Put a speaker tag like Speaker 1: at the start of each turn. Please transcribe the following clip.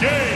Speaker 1: Game!